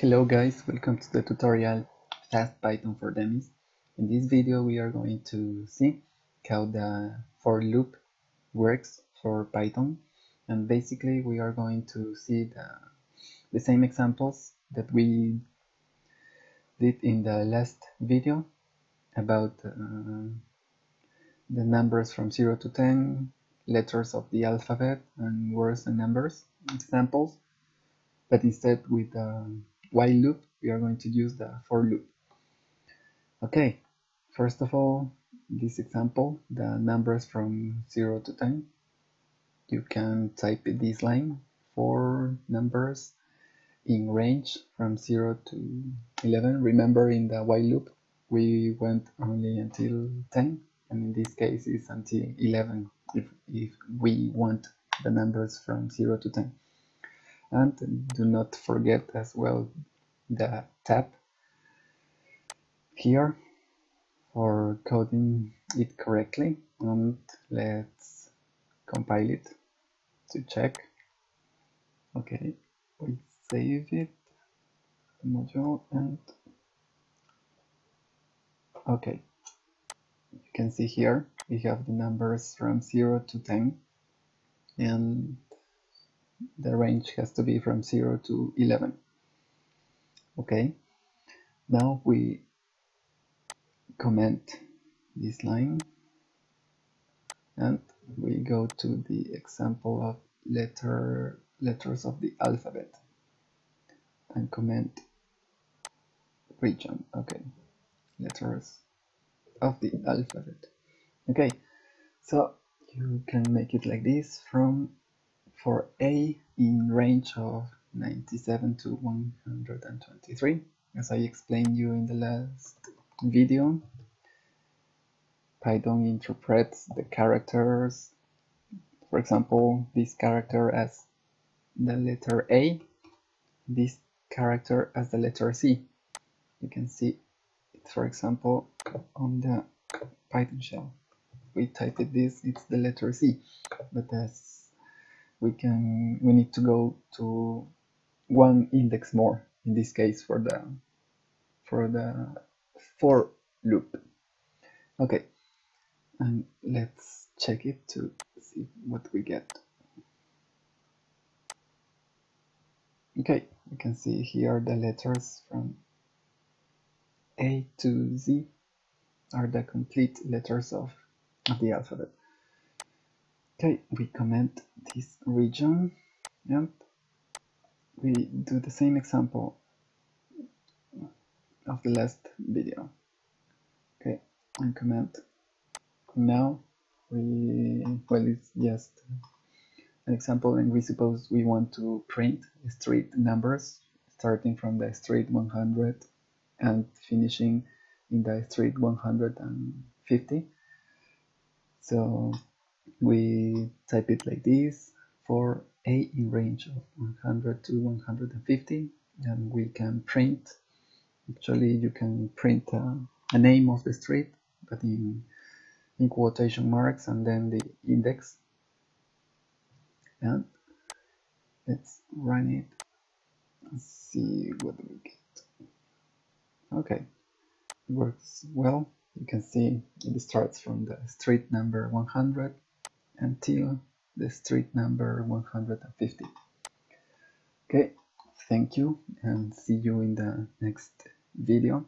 Hello guys, welcome to the tutorial Fast Python for Dummies. In this video we are going to see how the for loop works for Python and basically we are going to see the, the same examples that we did in the last video about uh, the numbers from 0 to 10, letters of the alphabet and words and numbers examples but instead with the while loop we are going to use the for loop. Okay first of all this example the numbers from 0 to 10 you can type this line for numbers in range from 0 to 11 remember in the while loop we went only until 10 and in this case it's until 11 if, if we want the numbers from 0 to 10 and do not forget as well the tab here for coding it correctly and let's compile it to check. Okay we save it the module and okay you can see here we have the numbers from 0 to 10 and the range has to be from 0 to 11 okay. Now we comment this line and we go to the example of letter letters of the alphabet and comment region. Okay. Letters of the alphabet. Okay. So you can make it like this from for a in range of 97 to 123 as I explained you in the last video Python interprets the characters for example this character as the letter A this character as the letter C. You can see it for example on the Python shell. We typed this it's the letter C but as we can we need to go to one index more in this case for the for the for loop. Okay. And let's check it to see what we get. Okay you can see here the letters from A to Z are the complete letters of, of the alphabet okay we comment this region and we do the same example of the last video. Okay and comment. Now we well it's just an example and we suppose we want to print street numbers starting from the street 100 and finishing in the street 150 so we type it like this for a in range of 100 to 150 and we can print. Actually you can print uh, a name of the street but in in quotation marks and then the index. And let's run it and see what we get. Okay it works well. You can see it starts from the street number 100 until the street number 150 okay thank you and see you in the next video